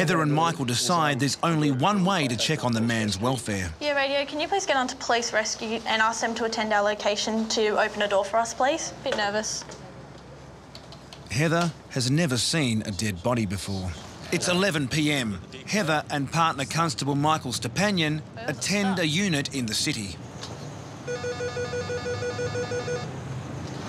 Heather and Michael decide there's only one way to check on the man's welfare. Yeah, radio, can you please get onto police rescue and ask them to attend our location to open a door for us, please? Bit nervous. Heather has never seen a dead body before. It's 11 pm. Heather and partner Constable Michael Stepanian attend a unit in the city.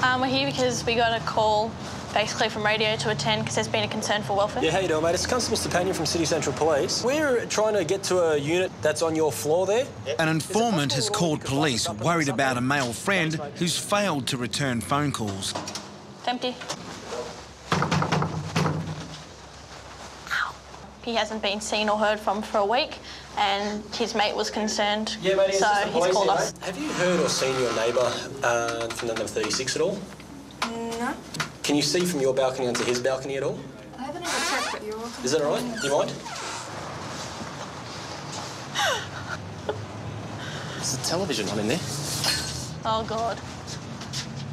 Um, we're here because we got a call basically from radio to attend because there's been a concern for welfare. Yeah, how you doing, mate? It's Constable Stepanian from City Central Police. We're trying to get to a unit that's on your floor there. An informant has called police worried about a male friend who's failed to return phone calls. It's empty. He hasn't been seen or heard from for a week, and his mate was concerned. Yeah, mate, so he's called us. Have you heard or seen your neighbour uh, from the number 36 at all? No. Can you see from your balcony onto his balcony at all? I haven't ever checked, but you're welcome. Is that all right? You mind? There's a television on in there. Oh God.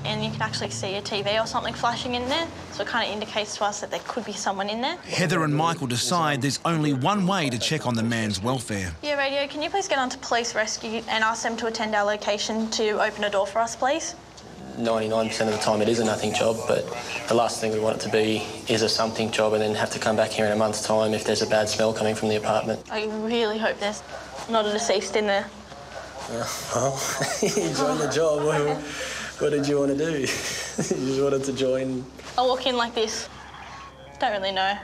And you can actually see a TV or something flashing in there, so it kind of indicates to us that there could be someone in there. Heather and Michael decide there's only one way to check on the man's welfare. Yeah, radio, can you please get onto police rescue and ask them to attend our location to open a door for us, please? 99% of the time it is a nothing job, but the last thing we want it to be is a something job and then have to come back here in a month's time if there's a bad smell coming from the apartment. I really hope there's not a deceased in there. Uh, well, you joined the job. What, what did you want to do? you just wanted to join. I walk in like this. Don't really know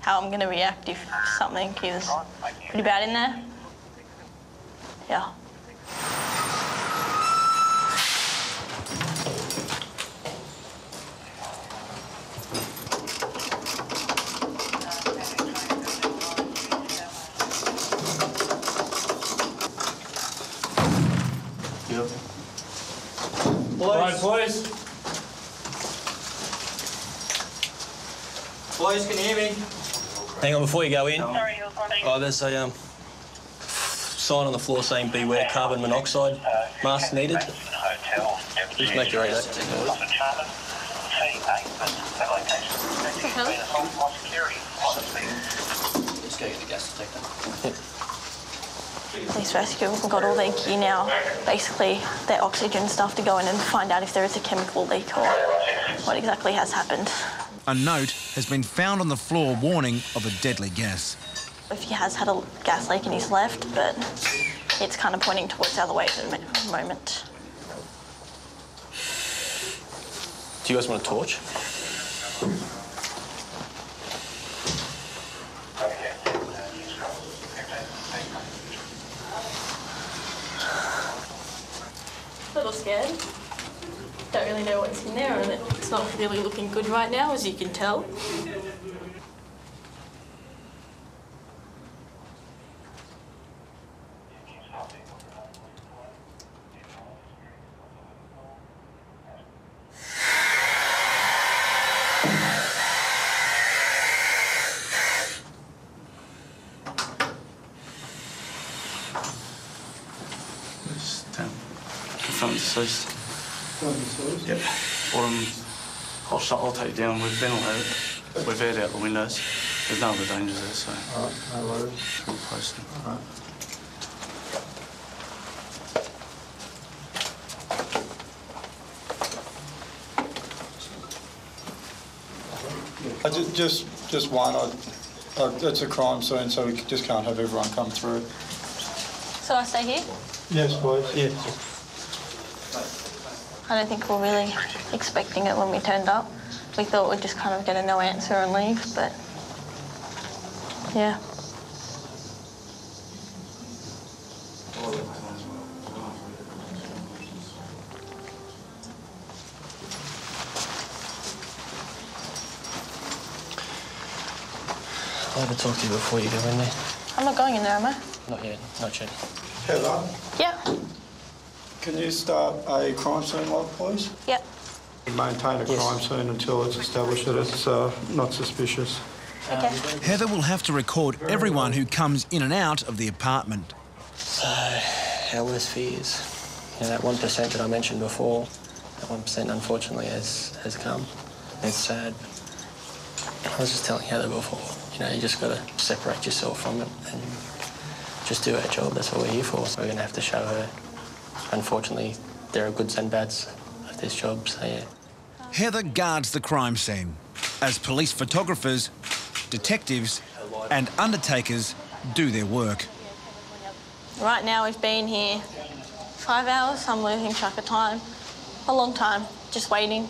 how I'm going to react if something is pretty bad in there. Yeah. Right, boys. Boys, can you hear me? Hang on, before you go in. Oh, there's a um, sign on the floor saying beware carbon monoxide mask needed. Just make your way that. Police rescue have got all their gear now, basically their oxygen stuff to go in and find out if there is a chemical leak or what exactly has happened. A note has been found on the floor warning of a deadly gas. If he has had a gas leak in his left, but it's kind of pointing towards the other way at the moment. Do you guys want a torch? Little scared. Don't really know what's in there, and it's not really looking good right now, as you can tell. Confirm deceased. Yep. Bottom. I'll shut. I'll take it down. We've ventilated. it. We've aired out the windows. There's no other dangers there, so. Alright, no worries. We'll post them. Alright. I ju- just, just one, I, I, it's a crime scene, so we just can't have everyone come through. So I stay here? Yes, please. Yeah. I don't think we're really expecting it when we turned up. We thought we'd just kind of get a no answer and leave, but yeah. I'll have a talk to you before you go in there. I'm not going in there, am I? Not yet. Not yet. Heather, Yeah. Can you start a crime scene log, please? Yep. Maintain a Yes. crime scene until it's established that it's uh, not suspicious. Okay. Heather will have to record everyone who comes in and out of the apartment. So, our worst fears. You know, that 1% that I mentioned before, that 1% unfortunately has, has come. It's sad. I was just telling Heather before, you You know, you just got to separate yourself from it and just do our job. That's what we're here for. So we're going to have to show her. Unfortunately, there are goods and bads of this job, so yeah. Heather guards the crime scene as police photographers, detectives, and undertakers do their work. Right now, we've been here five hours. I'm losing track of time. A long time, just waiting.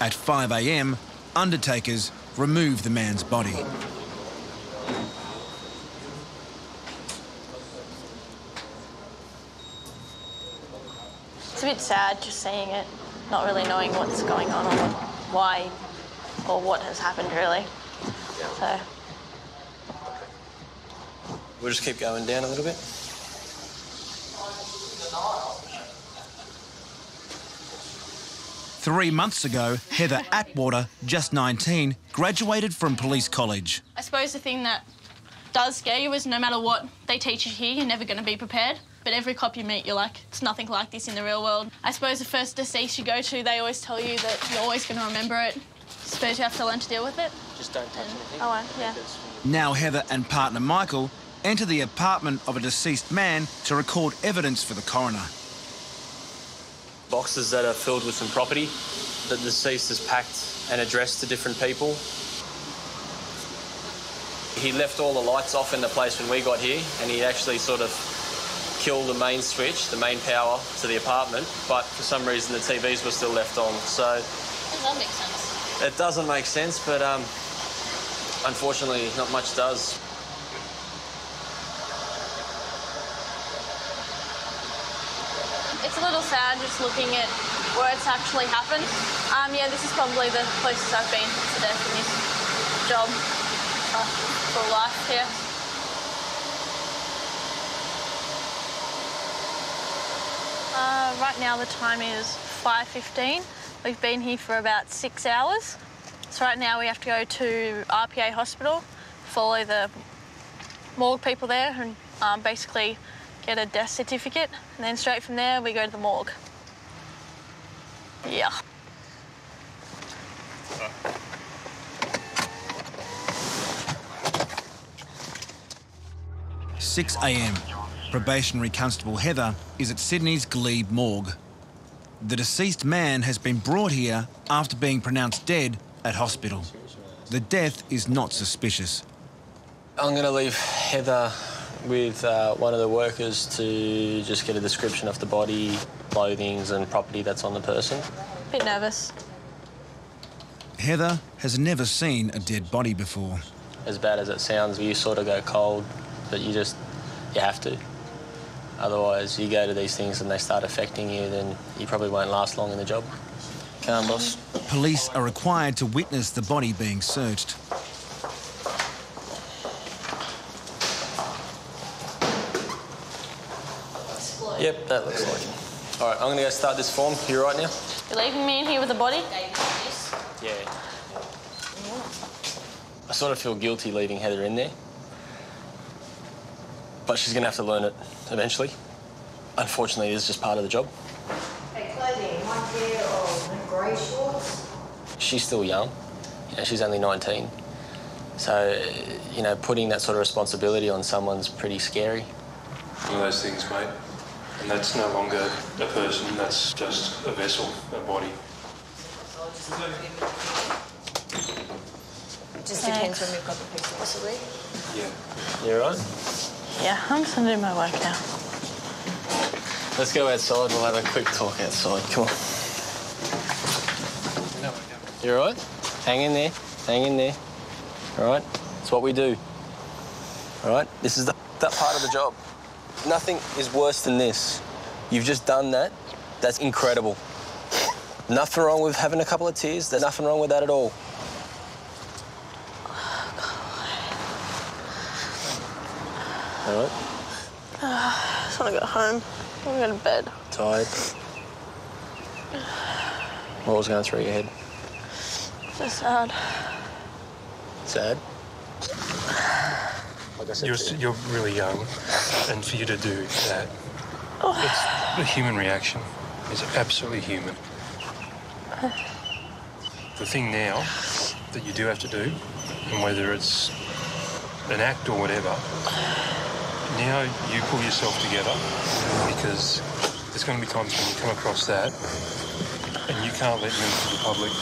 At 5 a.m., undertakers remove the man's body. Bit sad just seeing it, not really knowing what's going on or what, why or what has happened, really. So, We'll just keep going down a little bit. Three months ago, Heather Atwater, just 19, graduated from police college. I suppose the thing that does scare you is no matter what they teach you here, you're never going to be prepared. But every cop you meet, you're like, it's nothing like this in the real world. I suppose the first deceased you go to, they always tell you that you're always going to remember it. I suppose you have to learn to deal with it. Just don't touch anything. oh, well, yeah. Now Heather and partner Michael enter the apartment of a deceased man to record evidence for the coroner. Boxes that are filled with some property that the deceased has packed and addressed to different people. He left all the lights off in the place when we got here, and he actually sort of killed the main switch, the main power to the apartment, but for some reason the TVs were still left on. So That makes sense. it doesn't make sense, but um, unfortunately, not much does. It's a little sad just looking at where it's actually happened. Um, yeah, this is probably the closest I've been to death in this job uh, for life here. Uh, right now the time is 5.15. We've been here for about six hours. So right now we have to go to RPA Hospital, follow the morgue people there and um, basically get a death certificate. And then straight from there we go to the morgue. Yeah. 6 a.m. Probationary Constable Heather is at Sydney's Glebe morgue. The deceased man has been brought here after being pronounced dead at hospital. The death is not suspicious. I'm going to leave Heather with uh, one of the workers to just get a description of the body, clothings, and property that's on the person. Bit nervous. Heather has never seen a dead body before. As bad as it sounds, you sort of go cold, but you just you have to. Otherwise, you go to these things and they start affecting you, then you probably won't last long in the job. Come on, boss. Police are required to witness the body being searched. Yep, that looks like it. All right, I'm going to go start this form. You right now? You're leaving me in here with a body? Yeah. I sort of feel guilty leaving Heather in there. But she's going to have to learn it eventually. Unfortunately, it's just part of the job. Hey, clothing, one pair of grey shorts. She's still young. You know, she's only 19. So, you know, putting that sort of responsibility on someone's pretty scary. One of those things, mate. And that's no longer a person, that's just a vessel, a body. Just depends when we've got the picture, possibly. Yeah. You are all right? Yeah, I'm just gonna do my work now. Let's go outside. We'll have a quick talk outside. Come on. You all right? Hang in there. Hang in there. All right? It's what we do. All right? This is the, that part of the job. Nothing is worse than this. You've just done that. That's incredible. Nothing wrong with having a couple of tears. There's nothing wrong with that at all. All right? I just wanna go home. I wanna go to bed. Tired. What was going through your head? So sad. Sad? Like I said You're, to you. you're really young, and for you to do that, oh. it's a human reaction. It's absolutely human. The thing now that you do have to do and whether it's an act or whatever, now you pull yourself together because there's going to be times when you come across that and you can't let members of the public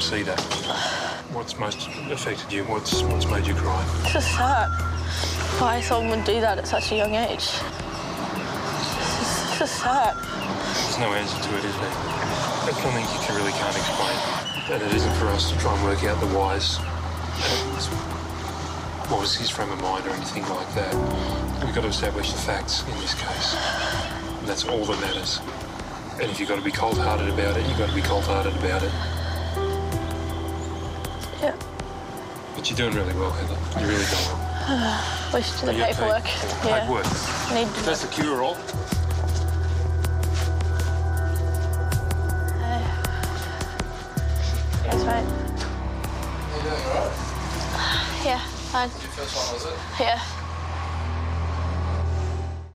see that. What's most affected you? What's what's made you cry? It's just sad. Why someone would do that at such a young age? It's just, it's just sad. There's no answer to it, is there? That's something you can really can't explain. And it isn't for us to try and work out the whys. What was his frame of mind or anything like that. We've got to establish the facts in this case. And that's all that matters. And if you've got to be cold-hearted about it, you've got to be cold-hearted about it. Yeah. But you're doing really well, Heather. You're really doing well. We should do the paperwork. paid- Yeah. Paperwork. Need that's the cure-all, That's fine. Your first one was it? Yeah.